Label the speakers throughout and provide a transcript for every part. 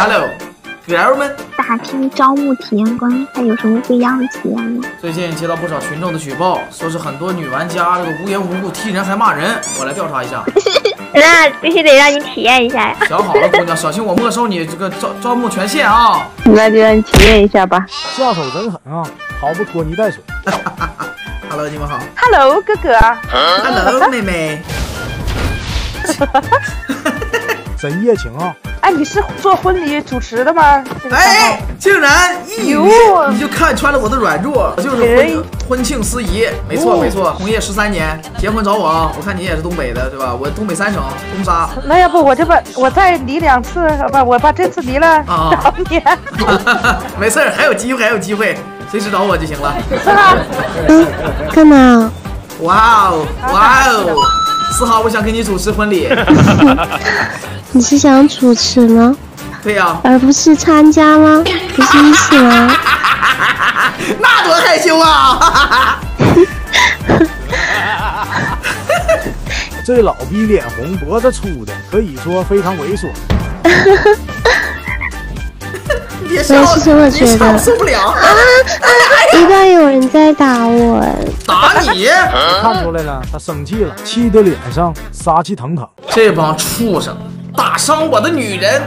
Speaker 1: Hello，哥们，
Speaker 2: 打听招募体验官，还有什么不一样的体验吗？
Speaker 1: 最近接到不少群众的举报，说是很多女玩家这个无缘无故踢人还骂人，我来调查一下。
Speaker 2: 那必须得让你体验一下呀！
Speaker 1: 想好了，姑娘，小心我没收你这个招招募权限啊！
Speaker 3: 那就让你体验一下吧。
Speaker 4: 下手真狠啊，毫不拖泥带水。
Speaker 1: Hello，你们好。
Speaker 3: Hello，哥哥。
Speaker 1: Hello，妹妹。
Speaker 4: 真热情啊！
Speaker 3: 哎，你是做婚礼主持的吗？
Speaker 1: 哎，竟然一语你就看穿了我的软弱，就是婚婚庆司仪，没错没错，从业十三年，结婚找我啊。我看你也是东北的对吧？我东北三省，东沙。
Speaker 3: 那要不我这把我再离两次，不，我把这次离了，
Speaker 1: 啊
Speaker 3: 找你。
Speaker 1: 没事，还有机会，还有机会，随时找我就行了。
Speaker 3: 是吧？
Speaker 2: 嗯，干嘛？
Speaker 1: 哇哦哇哦！四号，我想给你主持婚礼。
Speaker 2: 你是想主持吗？
Speaker 1: 对呀、
Speaker 2: 而不是参加吗？不是一起吗？
Speaker 1: 那多害羞啊！
Speaker 4: 这老逼脸红脖子粗的，可以说非常猥琐。
Speaker 1: 别笑，
Speaker 2: 是这么觉得
Speaker 1: 你受不了。
Speaker 2: 啊啊！一旦有人在打我，
Speaker 1: 打你！
Speaker 4: 看出来了，他生气了，气得脸上杀气腾腾。
Speaker 1: 这帮畜生，打伤我的女人，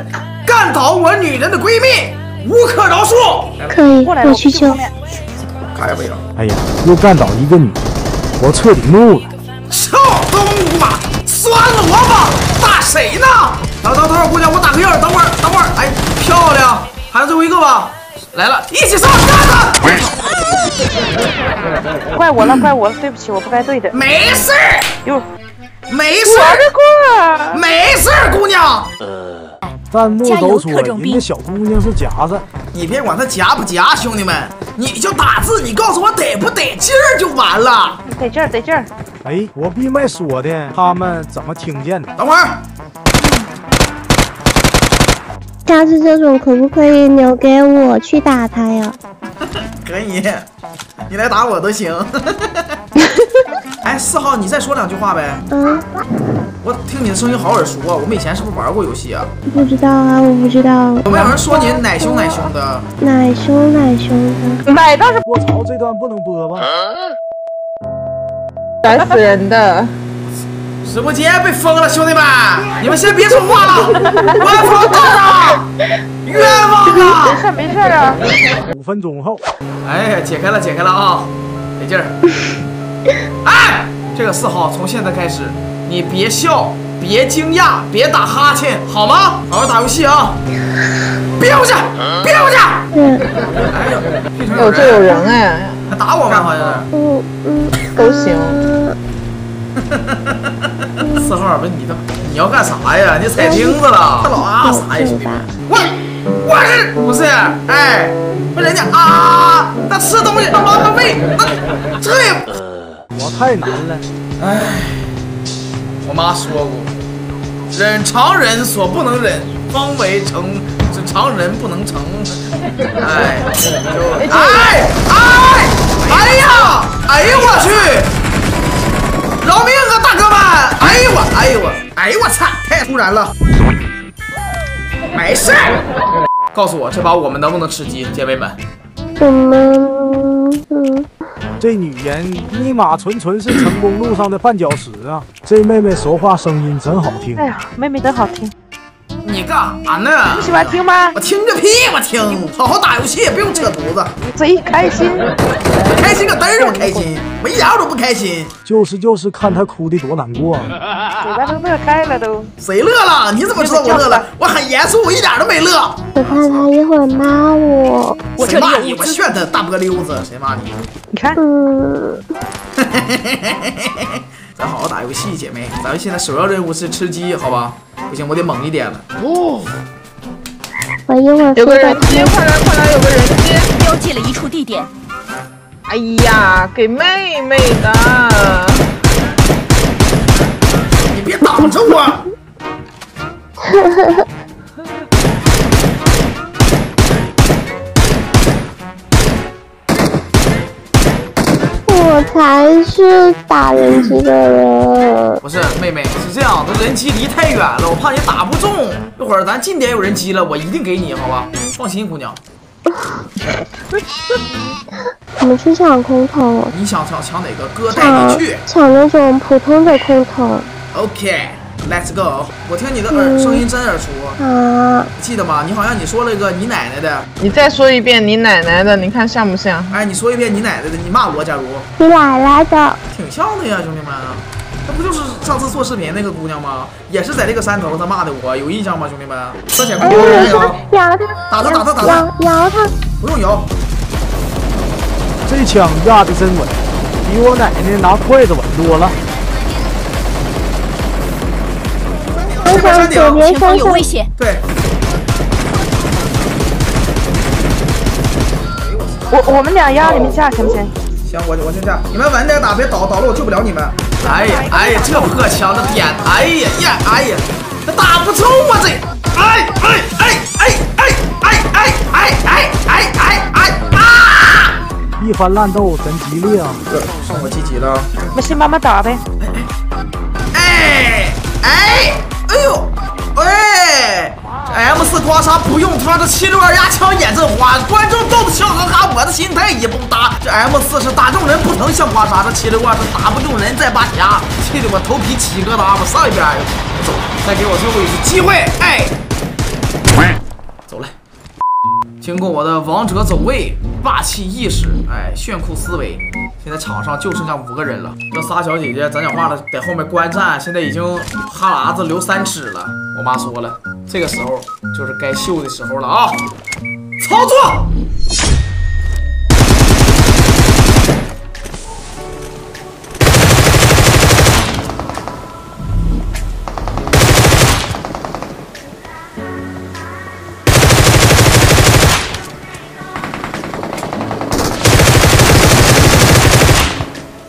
Speaker 1: 干倒我女人的闺蜜，无可饶恕。
Speaker 2: 可以，
Speaker 3: 过来了，
Speaker 2: 我去救。
Speaker 1: 开不了。
Speaker 4: 哎呀，又干倒一个女人，我彻底怒了。
Speaker 1: 臭东姑妈，酸萝卜，打谁呢？等等等会儿，姑娘，我打个样，等会儿等会儿。哎，漂亮，还有最后一个吧。来了，一起上干他！
Speaker 3: 怪我了，怪我了，对不起，我不该对的。
Speaker 1: 没事儿，
Speaker 3: 哟，
Speaker 1: 没事
Speaker 3: 我
Speaker 1: 儿。没事儿，姑娘。
Speaker 4: 呃弹幕都说人家小姑娘是夹子，
Speaker 1: 你别管她夹不夹，兄弟们，你就打字，你告诉我得不得劲儿就完了。
Speaker 3: 得劲儿，得劲儿。
Speaker 4: 哎，我闭麦说的，他们怎么听见的？
Speaker 1: 等会儿，
Speaker 2: 下次这种可不可以留给我去打他呀？
Speaker 1: 可以，你来打我都行。哎，四号，你再说两句话呗。
Speaker 2: 嗯，
Speaker 1: 我听你的声音好耳熟啊，我们以前是不是玩过游戏啊？
Speaker 2: 不知道啊，我不知道。
Speaker 1: 有没有人说你奶凶奶凶的？
Speaker 2: 奶凶奶凶的，
Speaker 3: 奶倒是
Speaker 4: 我操，这段不能播吧？
Speaker 3: 烦死人的。
Speaker 1: 直播间被封了，兄弟们，你们先别说话了，官方到了，冤枉啊
Speaker 3: 没
Speaker 1: 啊！
Speaker 3: 事没事啊。
Speaker 4: 五分钟后，
Speaker 1: 哎，解开了，解开了啊，得劲儿。哎，这个四号，从现在开始，你别笑，别惊讶，别打哈欠，好吗？好好打游戏啊！别过去，别过去！
Speaker 2: 嗯
Speaker 1: 哎呀，这头
Speaker 3: 有这有
Speaker 1: 人，
Speaker 3: 人哎，
Speaker 1: 还打我吗？好像是。
Speaker 2: 嗯嗯，
Speaker 3: 都行。
Speaker 2: 嗯
Speaker 1: 四号，不是你他妈你要干啥呀？你踩钉子了？他老啊啥呀，兄弟们？我我是不是？哎，不是人家啊，那吃东西那挖个胃，那这也
Speaker 4: 我太难了。
Speaker 1: 哎，我妈说过，忍常人所不能忍，方为成这常人不能成。哎，就哎哎哎呀哎呦我去！饶命啊，大哥们！哎呦我，哎呦我，哎呦我操！太突然了。没事儿，告诉我这把我们能不能吃鸡，姐妹们？
Speaker 2: 我们嗯，
Speaker 4: 这女人尼玛纯纯是成功路上的绊脚石啊！这妹妹说话声音真好听
Speaker 3: 哎。呀，妹妹真好听，
Speaker 1: 你干啥呢？
Speaker 3: 你喜欢听吗
Speaker 1: 我？听个屁！我听，好好打游戏，不用扯犊子。
Speaker 3: 贼开心。
Speaker 1: 开心个嘚儿！我开心，我一点儿都不开心。
Speaker 4: 就是就是，看他哭的多难过啊！
Speaker 3: 嘴巴都乐开了都。
Speaker 1: 谁乐了？你怎么知道我乐了？我很严肃，我一点都没乐。
Speaker 2: 我怕他一会儿骂我。
Speaker 1: 谁骂你？我炫他大波溜子。谁骂你？
Speaker 3: 你看，
Speaker 2: 嗯，
Speaker 1: 咱好好打游戏，姐妹。咱们现在首要任务是吃鸡，好吧？不行，我得猛一点了。
Speaker 2: 哦我一会儿说的
Speaker 3: 接，快来快来，有个人接。
Speaker 5: 标记了一处地点，
Speaker 3: 哎呀，给妹妹的。
Speaker 1: 你别挡着我！
Speaker 2: 我才才是打人机的人。
Speaker 1: 不是妹妹，是这样，这人机离太远了，我怕你打不中。一会儿咱近点有人机了，我一定给你，好吧？放心，姑娘。
Speaker 2: 我们去抢空投，
Speaker 1: 你想抢抢哪个？哥带你去。
Speaker 2: 抢那种普通的空投
Speaker 1: OK，Let's go。我听你的耳声音真耳熟，
Speaker 2: 啊！
Speaker 1: 记得吗？你好像你说了一个你奶奶的，
Speaker 5: 你再说一遍你奶奶的，你看像不像？
Speaker 1: 哎，你说一遍你奶奶的，你骂我，假如
Speaker 2: 你奶奶的，
Speaker 1: 挺像的呀，兄弟们。这不就是上次做视频那个姑娘吗？也是在这个山头，她骂的我，有印象吗，兄弟们？摇，
Speaker 2: 摇他，
Speaker 1: 打他打他打他
Speaker 2: 摇摇他，
Speaker 1: 不用摇。
Speaker 4: 这枪压的真稳，比我奶奶拿筷子稳多了。
Speaker 2: 想想左边
Speaker 6: 前方有危，险，
Speaker 1: 对，
Speaker 3: 我我们俩压你们下行不行？
Speaker 1: 行，我我先下，你们稳点打，别倒，倒了我救不了你们。哎呀，哎呀，这破枪的点，哎呀呀，哎呀，这打不中啊这，哎哎哎哎哎哎哎哎哎哎哎哎啊！
Speaker 4: 一番乱斗真激烈啊！
Speaker 1: 上我几级了？
Speaker 3: 没事，慢慢打呗。
Speaker 1: 哎哎哎呦哎！M 四刮痧不用他这七六二压枪眼真花，观众都笑哈哈，我的心态也不搭。这 M 四是打中人不疼像刮痧，这七六二是打不中人再拔牙，气得我头皮起疙瘩。我上一边走，再给我最后一次机会，哎，走了。经过我的王者走位、霸气意识、哎炫酷思维，现在场上就剩下五个人了。这仨小姐姐咱讲话了，在后面观战，现在已经哈喇子流三尺了。我妈说了，这个时候就是该秀的时候了啊！操作！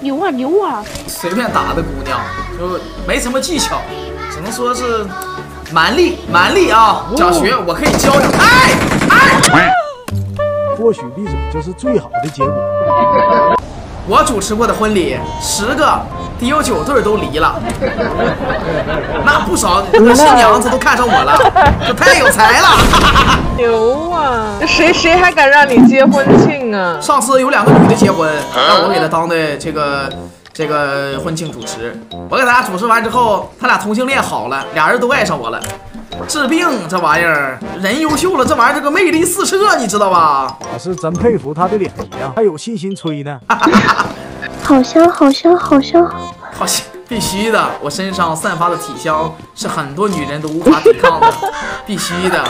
Speaker 6: 牛啊牛啊！
Speaker 1: 随便打的姑娘，就没什么技巧，只能说是蛮力蛮力啊！想学我可以教你。哎哎！
Speaker 4: 或许闭嘴就是最好的结果。
Speaker 1: 我主持过的婚礼，十个得有九对儿都离了，那不少那个新娘子都看上我了，这太有才了。
Speaker 5: 牛啊！这谁谁还敢让你结婚庆啊？
Speaker 1: 上次有两个女的结婚，让我给她当的这个这个婚庆主持。我给大家主持完之后，他俩同性恋好了，俩人都爱上我了。治病这玩意儿，人优秀了，这玩意儿这个魅力四射，你知道吧？
Speaker 4: 我是真佩服他的脸皮呀，还有信心吹呢。
Speaker 2: 好香好香好香，
Speaker 1: 好香必须的，我身上散发的体香是很多女人都无法抵抗的，必须的。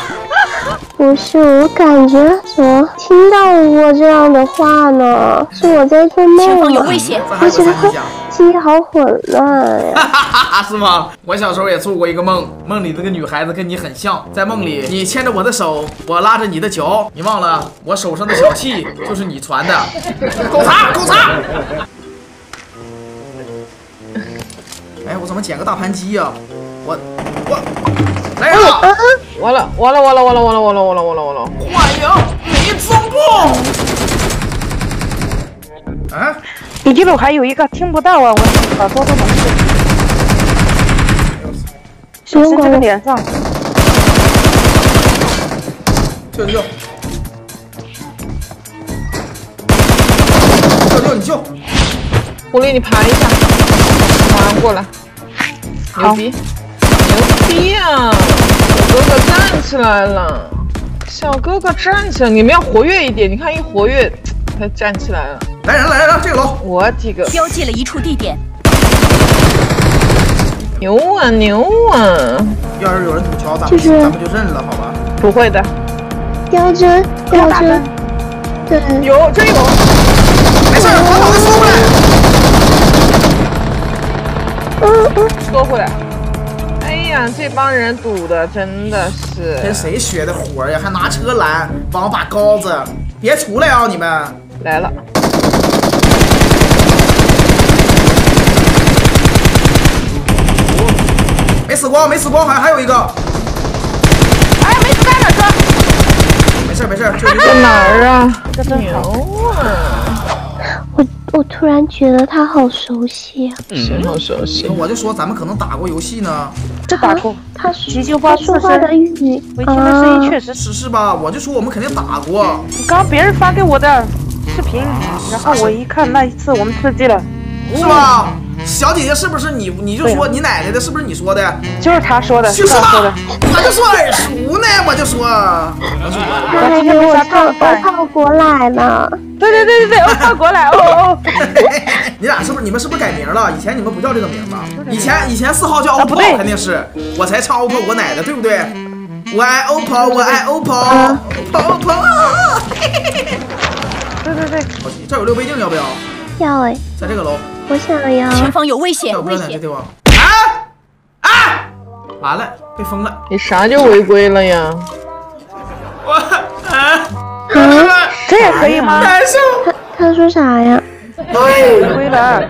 Speaker 2: 不是，我感觉怎么听到过这样的话呢？是我在做梦啊，
Speaker 6: 有危险，
Speaker 1: 这还有三级奖，
Speaker 2: 记忆好混乱呀。
Speaker 1: 是吗？我小时候也做过一个梦，梦里那个女孩子跟你很像，在梦里你牵着我的手，我拉着你的脚，你忘了我手上的小气就是你传的，狗擦狗擦。哎，我怎么捡个大盘鸡呀、我我来人了，
Speaker 5: 完了完了完了完了完了完了完了完了完了！
Speaker 1: 欢迎雷总部。啊，
Speaker 3: 你这边还有一个听不到啊，我耳朵都能听。小心这个脸上，
Speaker 1: 救救救！救救你救！
Speaker 5: 狐狸，你爬一下，马上过来。牛逼，牛逼啊！小哥哥站起来了，小哥哥站起来，你们要活跃一点。你看一活跃，他站起来了。
Speaker 1: 来人来人了，这个楼。
Speaker 5: 我几个
Speaker 6: 标记了一处地点，
Speaker 5: 牛啊牛啊！
Speaker 1: 要是有人吐槽，咱们咱们就认了，好吧？
Speaker 5: 不会的，
Speaker 2: 吊针吊针，对，
Speaker 5: 有真有。
Speaker 1: 没事儿，把脑袋缩过来。
Speaker 2: 嗯嗯，
Speaker 5: 缩回来。这帮人堵的真的是跟
Speaker 1: 谁学的活呀？还拿车拦，王八羔子！别出来啊，你们！
Speaker 5: 来了。
Speaker 1: 没死光，没死光，还还有一个。
Speaker 3: 哎，没子弹了，哥，
Speaker 1: 没事没事儿，就一
Speaker 5: 在。哪儿啊？
Speaker 3: 这。
Speaker 5: 牛啊！
Speaker 2: 我突然觉得他好熟悉啊！
Speaker 5: 谁好熟悉？
Speaker 1: 我就说咱们可能打过游戏呢，
Speaker 3: 这打过，
Speaker 2: 他
Speaker 3: 急救包
Speaker 2: 他说话的语，
Speaker 3: 我一听的声音确
Speaker 2: 实。
Speaker 3: 是。
Speaker 1: 是是吧？我就说我们肯定打过，
Speaker 3: 刚刚别人发给我的视频，然后我一看那一次我们刺激了，
Speaker 1: 是吧？小姐姐是不是你？你就说你奶奶的，是不是你说的？
Speaker 3: 就是他说的，
Speaker 1: 就是吧
Speaker 3: 他说的。，
Speaker 1: 我就说耳熟呢，我就说。
Speaker 2: 他还给我唱《欧泡果奶》呢。
Speaker 3: 对对对对对，我泡果奶，哦哦。
Speaker 1: 你俩是不是你们是不是改名了？以前你们不叫这个名字，以前以前四号叫
Speaker 3: 啊
Speaker 1: OPPO，、肯定是我才唱 OPPO 我奶的，对不对？我爱 OPPO，我爱 OPPO，OPPO OPPO。
Speaker 3: 对对对，
Speaker 1: 这有六倍镜要不要？
Speaker 2: 要哎，
Speaker 1: 在这个楼，
Speaker 2: 我想要。
Speaker 6: 前方有危险危险！
Speaker 1: 这地方？完了，被封了。
Speaker 5: 你啥就违规了呀？
Speaker 1: 我啊，
Speaker 3: 这也可以吗？
Speaker 1: 难受。
Speaker 2: 他他说啥呀？
Speaker 3: 违规了。